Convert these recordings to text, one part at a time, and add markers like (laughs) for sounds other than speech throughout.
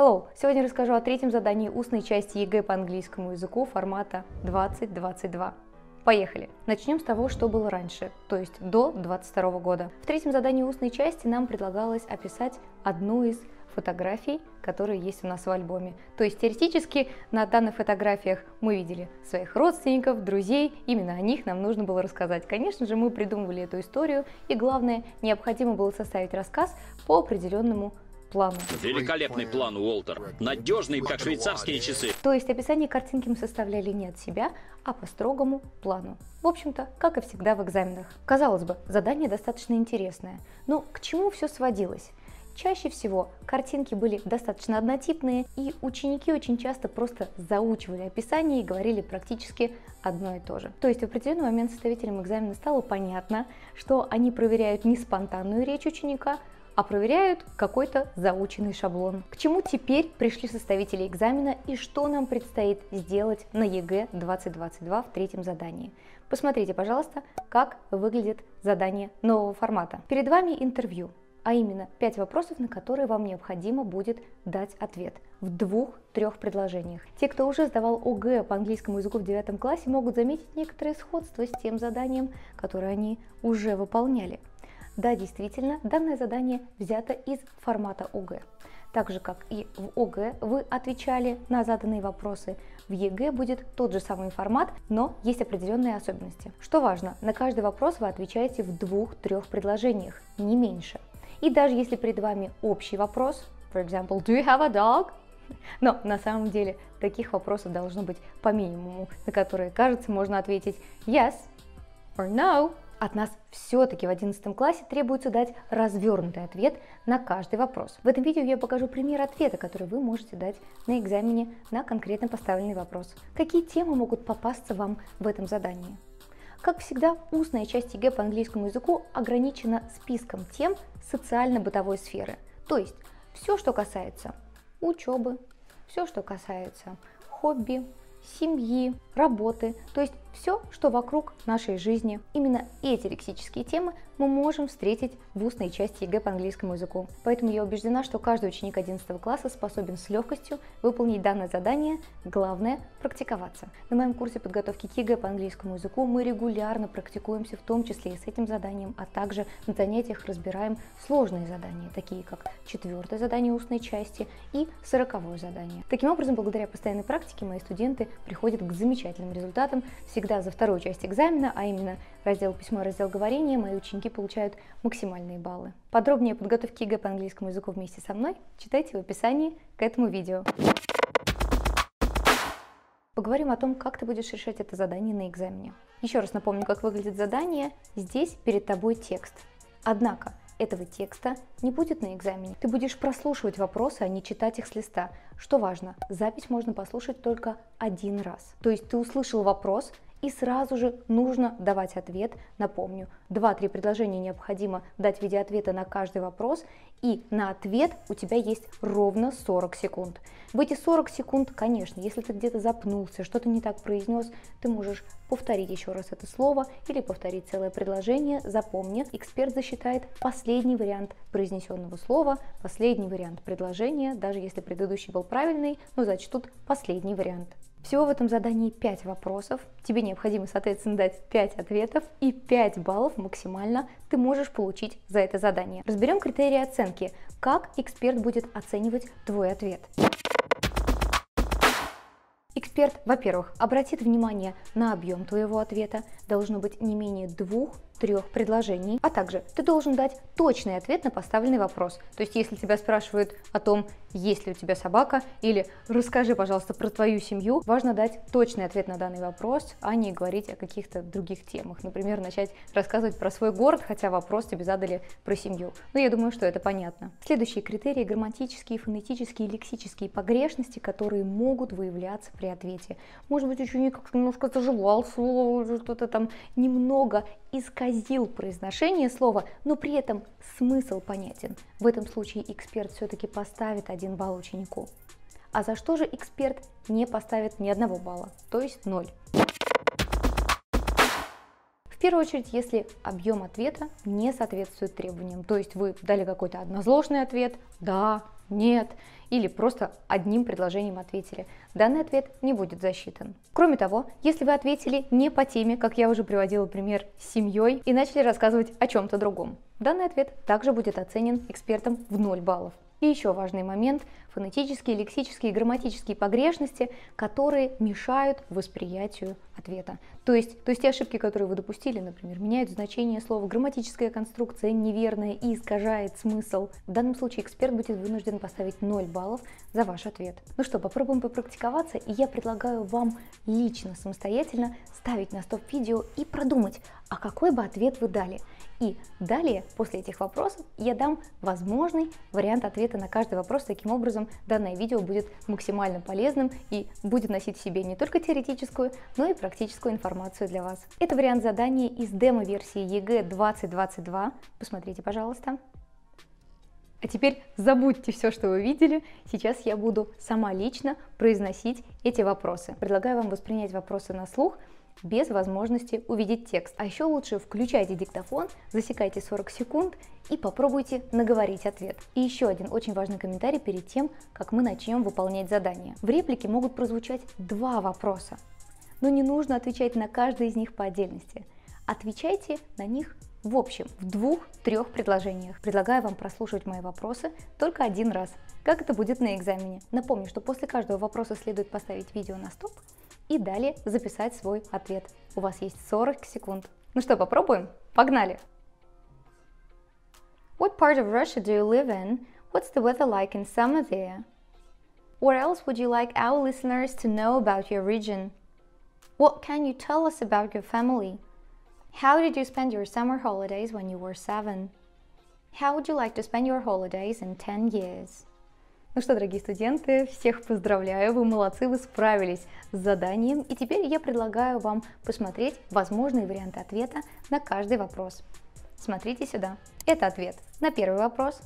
Hello! Сегодня расскажу о третьем задании устной части ЕГЭ по английскому языку формата 2022. Поехали! Начнем с того, что было раньше, то есть до 22 года. В третьем задании устной части нам предлагалось описать одну из фотографий, которые есть у нас в альбоме. То есть теоретически на данных фотографиях мы видели своих родственников, друзей, именно о них нам нужно было рассказать. Конечно же, мы придумывали эту историю, и главное, необходимо было составить рассказ по определенному плану. Великолепный план, Уолтер. Надежный, как швейцарские часы. То есть описание картинки мы составляли не от себя, а по строгому плану. В общем-то, как и всегда в экзаменах. Казалось бы, задание достаточно интересное. Но к чему все сводилось? Чаще всего картинки были достаточно однотипные, и ученики очень часто просто заучивали описание и говорили практически одно и то же. То есть в определенный момент составителям экзамена стало понятно, что они проверяют не спонтанную речь ученика, а проверяют какой-то заученный шаблон. К чему теперь пришли составители экзамена и что нам предстоит сделать на ЕГЭ 2022 в третьем задании. Посмотрите, пожалуйста, как выглядит задание нового формата. Перед вами интервью, а именно 5 вопросов, на которые вам необходимо будет дать ответ в двух-трех предложениях. Те, кто уже сдавал ОГЭ по английскому языку в девятом классе, могут заметить некоторое сходство с тем заданием, которое они уже выполняли. Да, действительно, данное задание взято из формата ОГЭ. Так же, как и в ОГЭ вы отвечали на заданные вопросы, в ЕГЭ будет тот же самый формат, но есть определенные особенности. Что важно, на каждый вопрос вы отвечаете в двух-трех предложениях, не меньше. И даже если перед вами общий вопрос, for example, do you have a dog? (laughs) Но на самом деле таких вопросов должно быть по минимуму, на которые, кажется, можно ответить yes or no, от нас все-таки в 11 классе требуется дать развернутый ответ на каждый вопрос. В этом видео я покажу пример ответа, который вы можете дать на экзамене на конкретно поставленный вопрос. Какие темы могут попасться вам в этом задании? Как всегда, устная часть ЕГЭ по английскому языку ограничена списком тем социально-бытовой сферы. То есть все, что касается учебы, все, что касается хобби, семьи, работы, то есть все, что вокруг нашей жизни. Именно эти лексические темы мы можем встретить в устной части ЕГЭ по английскому языку. Поэтому я убеждена, что каждый ученик 11 класса способен с легкостью выполнить данное задание. Главное – практиковаться. На моем курсе подготовки к ЕГЭ по английскому языку мы регулярно практикуемся, в том числе и с этим заданием, а также на занятиях разбираем сложные задания, такие как четвертое задание устной части и сороковое задание. Таким образом, благодаря постоянной практике мои студенты приходят к замечательным результатам. Всегда за вторую часть экзамена, а именно раздел письмо и раздел говорения, мои ученики получают максимальные баллы. Подробнее о подготовке ЕГЭ по английскому языку вместе со мной читайте в описании к этому видео. Поговорим о том, как ты будешь решать это задание на экзамене. Еще раз напомню, как выглядит задание. Здесь перед тобой текст. Однако, этого текста не будет на экзамене. Ты будешь прослушивать вопросы, а не читать их с листа. Что важно, запись можно послушать только один раз. То есть ты услышал вопрос, и сразу же нужно давать ответ. Напомню, 2-3 предложения необходимо дать в виде ответа на каждый вопрос, и на ответ у тебя есть ровно 40 секунд. В эти 40 секунд, конечно, если ты где-то запнулся, что-то не так произнес, ты можешь повторить еще раз это слово или повторить целое предложение. Запомни, эксперт засчитает последний вариант произнесенного слова, последний вариант предложения, даже если предыдущий был правильный, но зачтут последний вариант. Всего в этом задании 5 вопросов. Тебе необходимо, соответственно, дать 5 ответов и 5 баллов максимально ты можешь получить за это задание. Разберем критерии оценки. Как эксперт будет оценивать твой ответ? Эксперт, во-первых, обратит внимание на объем твоего ответа, должно быть не менее двух трех предложений, а также ты должен дать точный ответ на поставленный вопрос. То есть, если тебя спрашивают о том, есть ли у тебя собака, или расскажи, пожалуйста, про твою семью, важно дать точный ответ на данный вопрос, а не говорить о каких-то других темах. Например, начать рассказывать про свой город, хотя вопрос тебе задали про семью. Ну, я думаю, что это понятно. Следующие критерии – грамматические, фонетические, лексические погрешности, которые могут выявляться при ответе. Может быть, ученик немножко заживал слово, что-то там немного исказил произношение слова, но при этом смысл понятен. В этом случае эксперт все-таки поставит один балл ученику. А за что же эксперт не поставит ни одного балла, то есть ноль? Первую очередь, если объем ответа не соответствует требованиям, то есть вы дали какой-то однозложный ответ, да, нет, или просто одним предложением ответили. Данный ответ не будет засчитан. Кроме того, если вы ответили не по теме, как я уже приводила пример с семьей, и начали рассказывать о чем-то другом, данный ответ также будет оценен экспертом в 0 баллов. И еще важный момент – фонетические, лексические и грамматические погрешности, которые мешают восприятию ответа. То есть, то есть те ошибки, которые вы допустили, например, меняют значение слова, грамматическая конструкция неверная и искажает смысл. В данном случае эксперт будет вынужден поставить 0 баллов за ваш ответ. Ну что, попробуем попрактиковаться, и я предлагаю вам лично, самостоятельно ставить на стоп видео и продумать, а какой бы ответ вы дали – и далее, после этих вопросов, я дам возможный вариант ответа на каждый вопрос. Таким образом, данное видео будет максимально полезным и будет носить в себе не только теоретическую, но и практическую информацию для вас. Это вариант задания из демо-версии ЕГЭ 2022. Посмотрите, пожалуйста. А теперь забудьте все, что вы видели. Сейчас я буду сама лично произносить эти вопросы. Предлагаю вам воспринять вопросы на слух – без возможности увидеть текст. А еще лучше включайте диктофон, засекайте 40 секунд и попробуйте наговорить ответ. И еще один очень важный комментарий перед тем, как мы начнем выполнять задание. В реплике могут прозвучать два вопроса, но не нужно отвечать на каждый из них по отдельности. Отвечайте на них в общем, в двух-трех предложениях. Предлагаю вам прослушать мои вопросы только один раз, как это будет на экзамене. Напомню, что после каждого вопроса следует поставить видео на стоп и далее записать свой ответ. У вас есть 40 секунд. Ну что, попробуем? Погнали! What part of Russia do you live in? What's the weather like in summer there? What else would you like our listeners to know about your region? What can you tell us about your family? How did you spend your summer holidays when you were seven? How would you like to spend your holidays in 10 years? Ну что, дорогие студенты, всех поздравляю, вы молодцы, вы справились с заданием. И теперь я предлагаю вам посмотреть возможные варианты ответа на каждый вопрос. Смотрите сюда. Это ответ на первый вопрос.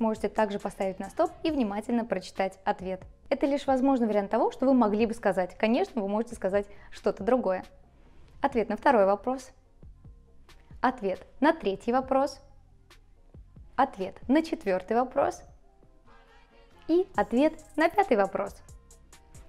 Можете также поставить на стоп и внимательно прочитать ответ. Это лишь возможный вариант того, что вы могли бы сказать. Конечно, вы можете сказать что-то другое. Ответ на второй вопрос. Ответ на третий вопрос. Ответ на четвертый вопрос – и ответ на пятый вопрос.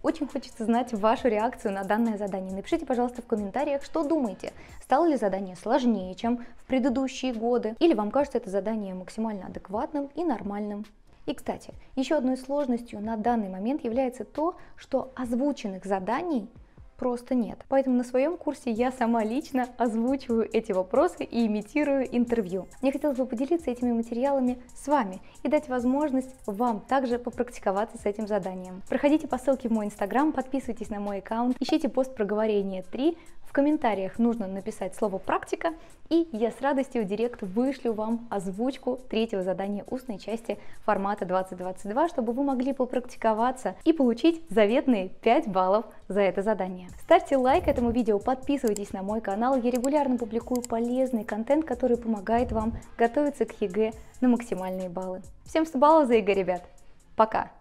Очень хочется знать вашу реакцию на данное задание. Напишите, пожалуйста, в комментариях, что думаете. Стало ли задание сложнее, чем в предыдущие годы? Или вам кажется это задание максимально адекватным и нормальным? И, кстати, еще одной сложностью на данный момент является то, что озвученных заданий просто нет. Поэтому на своем курсе я сама лично озвучиваю эти вопросы и имитирую интервью. Мне хотелось бы поделиться этими материалами с вами и дать возможность вам также попрактиковаться с этим заданием. Проходите по ссылке в мой инстаграм, подписывайтесь на мой аккаунт, ищите пост проговорение 3, в комментариях нужно написать слово «практика», и я с радостью в директ вышлю вам озвучку третьего задания устной части формата 2022, чтобы вы могли попрактиковаться и получить заветные 5 баллов за это задание. Ставьте лайк этому видео, подписывайтесь на мой канал, я регулярно публикую полезный контент, который помогает вам готовиться к ЕГЭ на максимальные баллы. Всем 100 баллов за ЕГЭ, ребят! Пока!